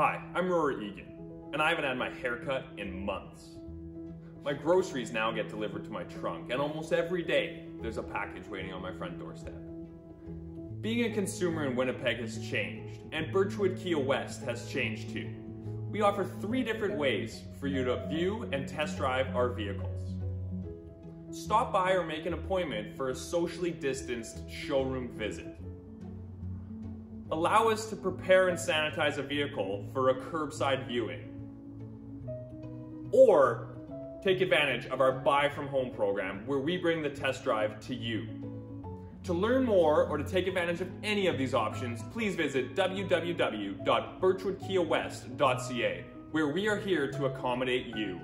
Hi, I'm Rory Egan, and I haven't had my haircut in months. My groceries now get delivered to my trunk, and almost every day there's a package waiting on my front doorstep. Being a consumer in Winnipeg has changed, and Birchwood Kia West has changed too. We offer three different ways for you to view and test drive our vehicles. Stop by or make an appointment for a socially distanced showroom visit. Allow us to prepare and sanitize a vehicle for a curbside viewing. Or take advantage of our Buy From Home program where we bring the test drive to you. To learn more or to take advantage of any of these options, please visit www.birchwoodkiawest.ca where we are here to accommodate you.